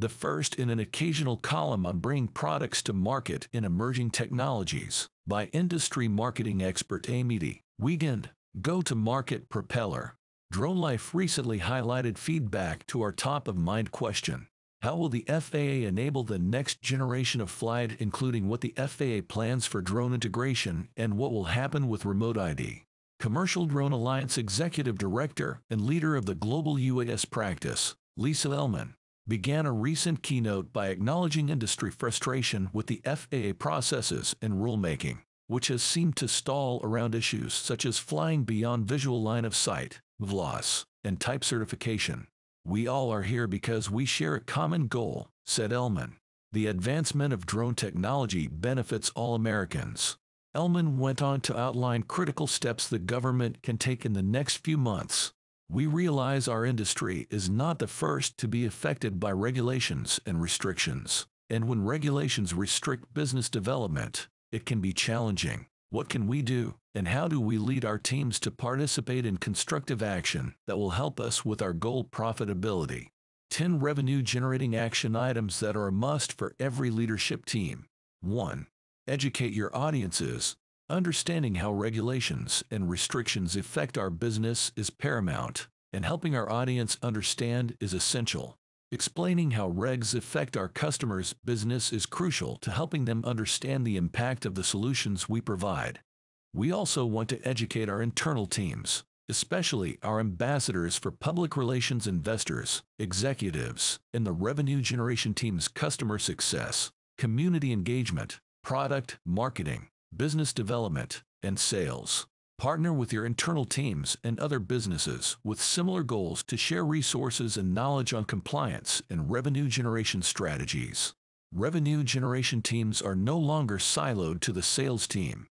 the first in an occasional column on bringing products to market in emerging technologies by industry marketing expert Amy Wiegand. Go to Market Propeller. Drone Life recently highlighted feedback to our top of mind question. How will the FAA enable the next generation of flight, including what the FAA plans for drone integration and what will happen with remote ID? Commercial Drone Alliance Executive Director and leader of the global UAS practice, Lisa Ellman, began a recent keynote by acknowledging industry frustration with the FAA processes and rulemaking, which has seemed to stall around issues such as flying beyond visual line of sight, BVLOS, and type certification. We all are here because we share a common goal, said Ellman. The advancement of drone technology benefits all Americans. Ellman went on to outline critical steps the government can take in the next few months we realize our industry is not the first to be affected by regulations and restrictions. And when regulations restrict business development, it can be challenging. What can we do, and how do we lead our teams to participate in constructive action that will help us with our goal profitability? 10 revenue generating action items that are a must for every leadership team. 1. Educate your audiences Understanding how regulations and restrictions affect our business is paramount, and helping our audience understand is essential. Explaining how regs affect our customers' business is crucial to helping them understand the impact of the solutions we provide. We also want to educate our internal teams, especially our ambassadors for public relations investors, executives, and the revenue generation team's customer success, community engagement, product marketing, business development, and sales. Partner with your internal teams and other businesses with similar goals to share resources and knowledge on compliance and revenue generation strategies. Revenue generation teams are no longer siloed to the sales team.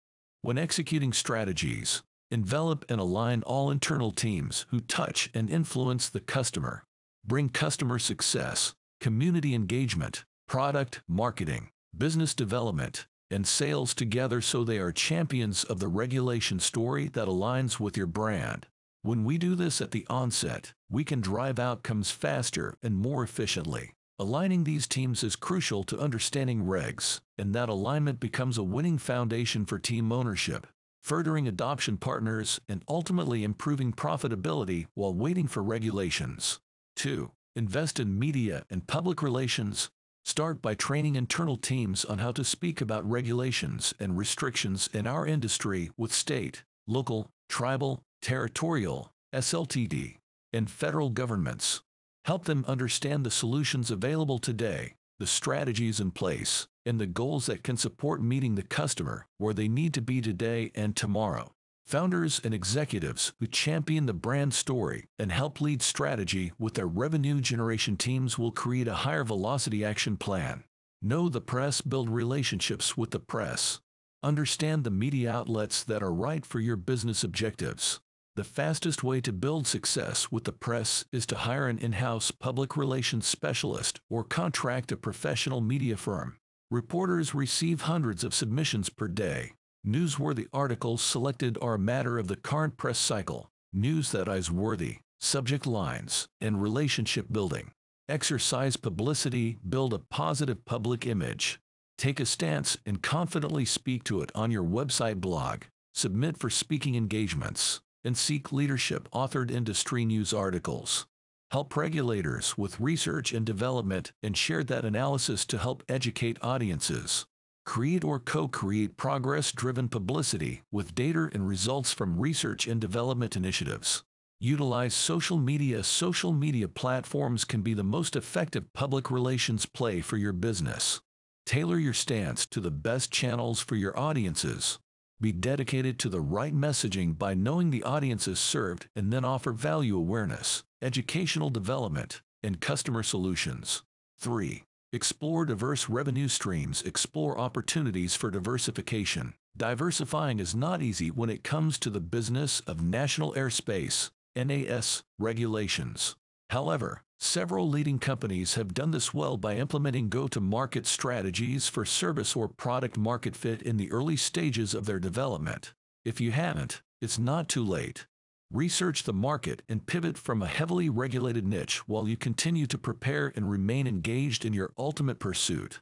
When executing strategies, envelop and align all internal teams who touch and influence the customer. Bring customer success, community engagement, product marketing, business development, and sales together so they are champions of the regulation story that aligns with your brand. When we do this at the onset, we can drive outcomes faster and more efficiently. Aligning these teams is crucial to understanding regs, and that alignment becomes a winning foundation for team ownership, furthering adoption partners, and ultimately improving profitability while waiting for regulations. 2. Invest in media and public relations, Start by training internal teams on how to speak about regulations and restrictions in our industry with state, local, tribal, territorial, SLTT, and federal governments. Help them understand the solutions available today, the strategies in place, and the goals that can support meeting the customer where they need to be today and tomorrow. Founders and executives who champion the brand story and help lead strategy with their revenue generation teams will create a higher velocity action plan. Know the press, build relationships with the press. Understand the media outlets that are right for your business objectives. The fastest way to build success with the press is to hire an in-house public relations specialist or contract a professional media firm. Reporters receive hundreds of submissions per day. Newsworthy articles selected are a matter of the current press cycle, news that is worthy, subject lines, and relationship building. Exercise publicity, build a positive public image. Take a stance and confidently speak to it on your website blog. Submit for speaking engagements and seek leadership authored industry news articles. Help regulators with research and development and share that analysis to help educate audiences. Create or co-create progress-driven publicity with data and results from research and development initiatives. Utilize social media. Social media platforms can be the most effective public relations play for your business. Tailor your stance to the best channels for your audiences. Be dedicated to the right messaging by knowing the audiences served and then offer value awareness, educational development, and customer solutions. 3. Explore diverse revenue streams. Explore opportunities for diversification. Diversifying is not easy when it comes to the business of national airspace NAS regulations. However, several leading companies have done this well by implementing go-to-market strategies for service or product market fit in the early stages of their development. If you haven't, it's not too late. Research the market and pivot from a heavily regulated niche while you continue to prepare and remain engaged in your ultimate pursuit.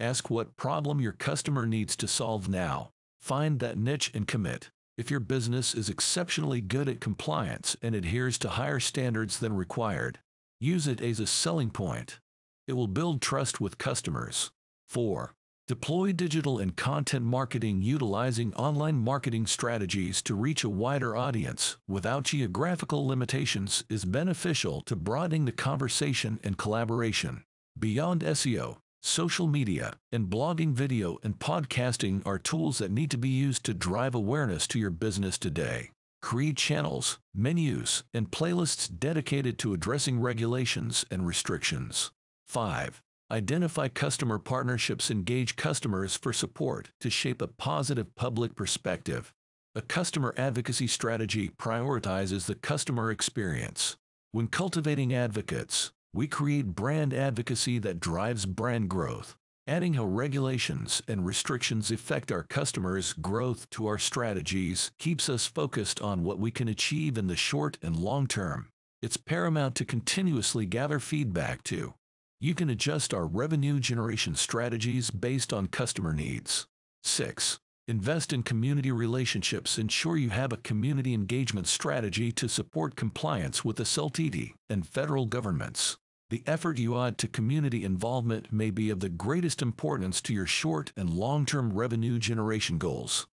Ask what problem your customer needs to solve now. Find that niche and commit. If your business is exceptionally good at compliance and adheres to higher standards than required, use it as a selling point. It will build trust with customers. 4. Deploy digital and content marketing utilizing online marketing strategies to reach a wider audience without geographical limitations is beneficial to broadening the conversation and collaboration. Beyond SEO, social media, and blogging video and podcasting are tools that need to be used to drive awareness to your business today. Create channels, menus, and playlists dedicated to addressing regulations and restrictions. 5. Identify customer partnerships, engage customers for support to shape a positive public perspective. A customer advocacy strategy prioritizes the customer experience. When cultivating advocates, we create brand advocacy that drives brand growth. Adding how regulations and restrictions affect our customers' growth to our strategies keeps us focused on what we can achieve in the short and long term. It's paramount to continuously gather feedback to you can adjust our revenue generation strategies based on customer needs. 6. Invest in community relationships. Ensure you have a community engagement strategy to support compliance with SLTT and federal governments. The effort you add to community involvement may be of the greatest importance to your short and long-term revenue generation goals.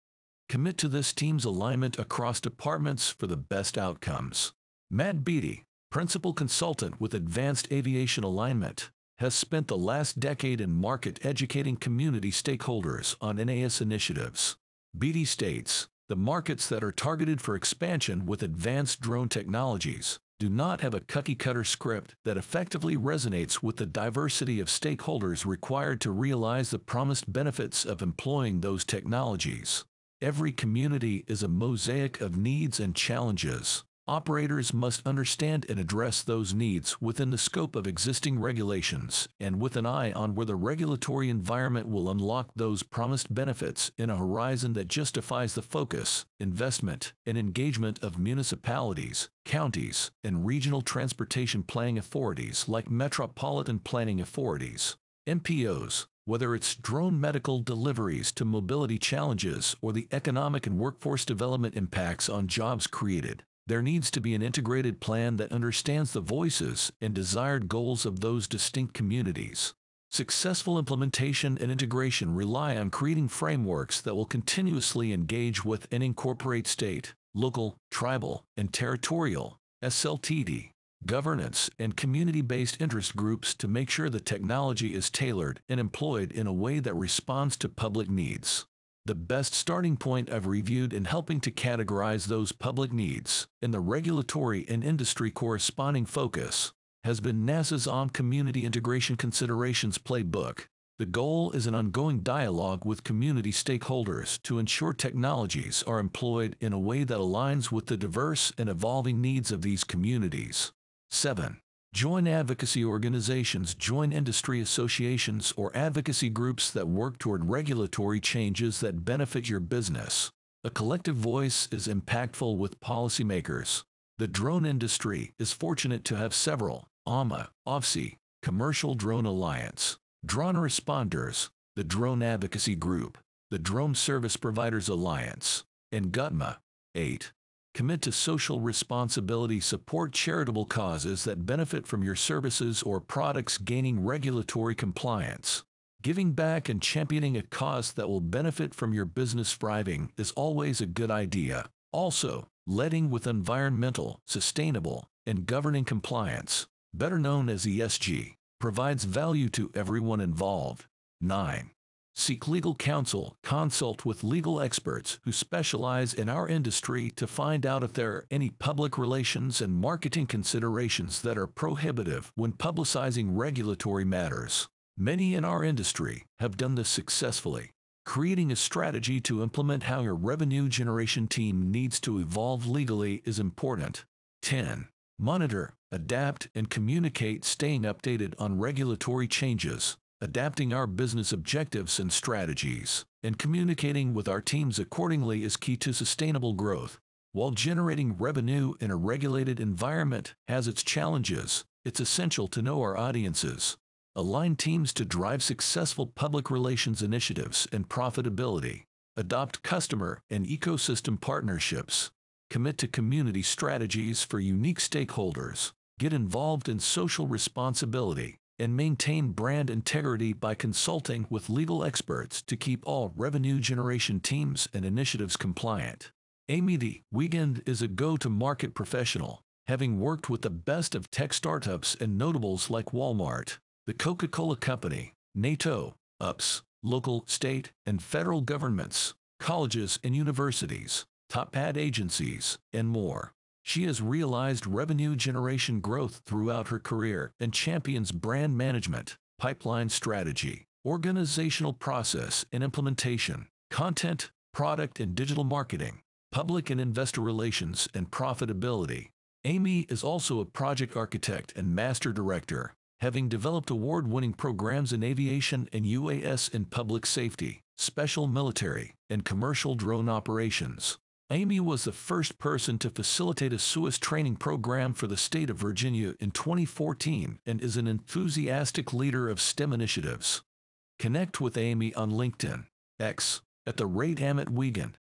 Commit to this team's alignment across departments for the best outcomes. Matt Beatty, principal consultant with Advanced Aviation Alignment, has spent the last decade in market educating community stakeholders on NAS initiatives. Beatty states, the markets that are targeted for expansion with advanced drone technologies do not have a cookie-cutter script that effectively resonates with the diversity of stakeholders required to realize the promised benefits of employing those technologies. Every community is a mosaic of needs and challenges. Operators must understand and address those needs within the scope of existing regulations and with an eye on where the regulatory environment will unlock those promised benefits in a horizon that justifies the focus, investment, and engagement of municipalities, counties, and regional transportation planning authorities like metropolitan planning authorities, MPOs, whether it's drone medical deliveries to mobility challenges or the economic and workforce development impacts on jobs created. There needs to be an integrated plan that understands the voices and desired goals of those distinct communities. Successful implementation and integration rely on creating frameworks that will continuously engage with and incorporate state, local, tribal, and territorial SLTT governance and community-based interest groups to make sure the technology is tailored and employed in a way that responds to public needs. The best starting point I've reviewed in helping to categorize those public needs in the regulatory and industry corresponding focus has been NASA's AAM Community Integration Considerations Playbook. The goal is an ongoing dialogue with community stakeholders to ensure technologies are employed in a way that aligns with the diverse and evolving needs of these communities. 7. Join advocacy organizations, join industry associations, or advocacy groups that work toward regulatory changes that benefit your business. A collective voice is impactful with policymakers. The drone industry is fortunate to have several AMA, AUVSI, Commercial Drone Alliance, Drone Responders, the Drone Advocacy Group, the Drone Service Providers Alliance, and GUTMA. 8. Commit to social responsibility, support charitable causes that benefit from your services or products gaining regulatory compliance. Giving back and championing a cause that will benefit from your business thriving is always a good idea. Also, letting with environmental, sustainable, and governing compliance, better known as ESG, provides value to everyone involved. 9. Seek legal counsel, consult with legal experts who specialize in our industry to find out if there are any public relations and marketing considerations that are prohibitive when publicizing regulatory matters. Many in our industry have done this successfully. Creating a strategy to implement how your revenue generation team needs to evolve legally is important. 10. Monitor, adapt, and communicate staying updated on regulatory changes adapting our business objectives and strategies, and communicating with our teams accordingly is key to sustainable growth. While generating revenue in a regulated environment has its challenges, it's essential to know our audiences. Align teams to drive successful public relations initiatives and profitability. Adopt customer and ecosystem partnerships. Commit to community strategies for unique stakeholders. Get involved in social responsibility and maintain brand integrity by consulting with legal experts to keep all revenue generation teams and initiatives compliant. Amy D. Wiegand is a go-to-market professional, having worked with the best of tech startups and notables like Walmart, the Coca-Cola Company, NATO, UPS, local, state, and federal governments, colleges and universities, top ad agencies, and more. She has realized revenue generation growth throughout her career and champions brand management, pipeline strategy, organizational process and implementation, content, product and digital marketing, public and investor relations, and profitability. Amy is also a project architect and master director, having developed award-winning programs in aviation and UAS in public safety, special military, and commercial drone operations. Amy was the first person to facilitate a SUAS training program for the state of Virginia in 2014 and is an enthusiastic leader of STEM initiatives. Connect with Amy on LinkedIn, X, at the rate Amit Wiegand,